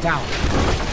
down.